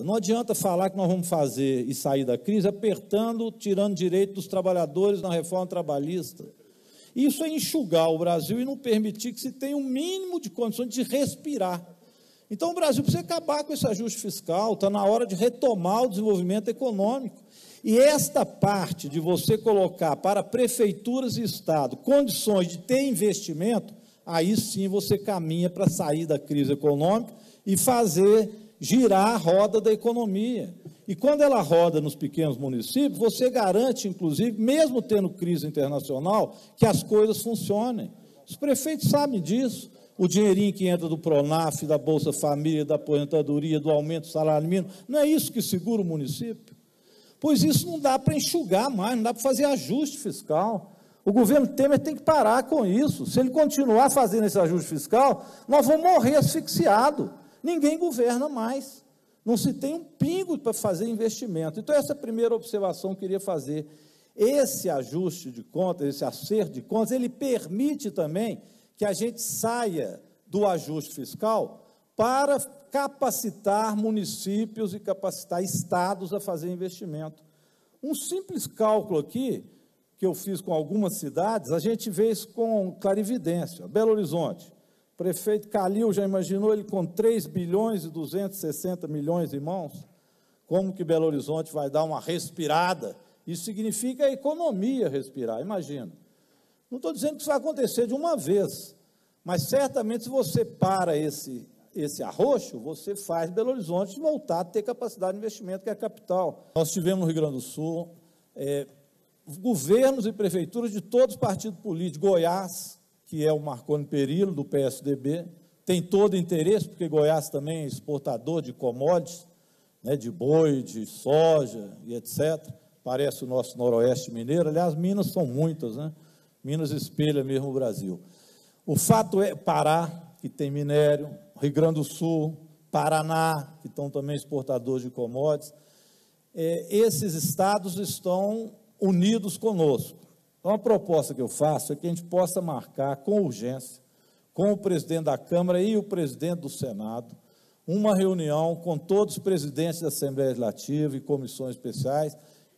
Não adianta falar que nós vamos fazer e sair da crise apertando, tirando direito dos trabalhadores na reforma trabalhista. Isso é enxugar o Brasil e não permitir que se tenha um mínimo de condições de respirar. Então, o Brasil precisa acabar com esse ajuste fiscal, está na hora de retomar o desenvolvimento econômico. E esta parte de você colocar para prefeituras e Estado condições de ter investimento, aí sim você caminha para sair da crise econômica e fazer girar a roda da economia. E quando ela roda nos pequenos municípios, você garante, inclusive, mesmo tendo crise internacional, que as coisas funcionem. Os prefeitos sabem disso. O dinheirinho que entra do Pronaf, da Bolsa Família, da aposentadoria, do aumento do salário mínimo, não é isso que segura o município? Pois isso não dá para enxugar mais, não dá para fazer ajuste fiscal. O governo Temer tem que parar com isso. Se ele continuar fazendo esse ajuste fiscal, nós vamos morrer asfixiados. Ninguém governa mais. Não se tem um pingo para fazer investimento. Então, essa é a primeira observação que eu queria fazer. Esse ajuste de contas, esse acerto de contas, ele permite também que a gente saia do ajuste fiscal para capacitar municípios e capacitar estados a fazer investimento. Um simples cálculo aqui, que eu fiz com algumas cidades, a gente vê isso com clarividência. Belo Horizonte, prefeito Calil já imaginou ele com 3 bilhões e 260 milhões em mãos? Como que Belo Horizonte vai dar uma respirada? Isso significa a economia respirar, imagina. Não estou dizendo que isso vai acontecer de uma vez, mas certamente se você para esse esse arroxo, você faz Belo Horizonte voltar a ter capacidade de investimento, que é a capital. Nós tivemos no Rio Grande do Sul é, governos e prefeituras de todos os partidos políticos. Goiás, que é o Marconi Perillo, do PSDB, tem todo interesse, porque Goiás também é exportador de commodities, né, de boi, de soja e etc. Parece o nosso noroeste mineiro. Aliás, Minas são muitas, né? Minas espelha mesmo o Brasil. O fato é Pará, que tem minério, Rio Grande do Sul, Paraná, que estão também exportadores de commodities, é, esses estados estão unidos conosco. Então, a proposta que eu faço é que a gente possa marcar com urgência, com o presidente da Câmara e o presidente do Senado, uma reunião com todos os presidentes da Assembleia Legislativa e comissões especiais,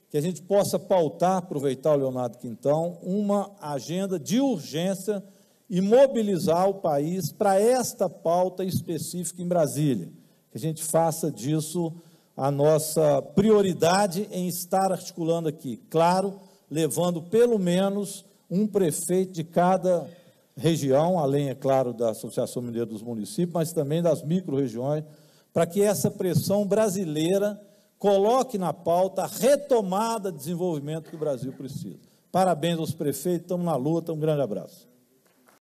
que a gente possa pautar, aproveitar o Leonardo Quintão, uma agenda de urgência e mobilizar o país para esta pauta específica em Brasília. Que a gente faça disso a nossa prioridade em estar articulando aqui. Claro, levando pelo menos um prefeito de cada região, além, é claro, da Associação Mineira dos Municípios, mas também das micro-regiões, para que essa pressão brasileira coloque na pauta a retomada de desenvolvimento que o Brasil precisa. Parabéns aos prefeitos, estamos na luta, um grande abraço.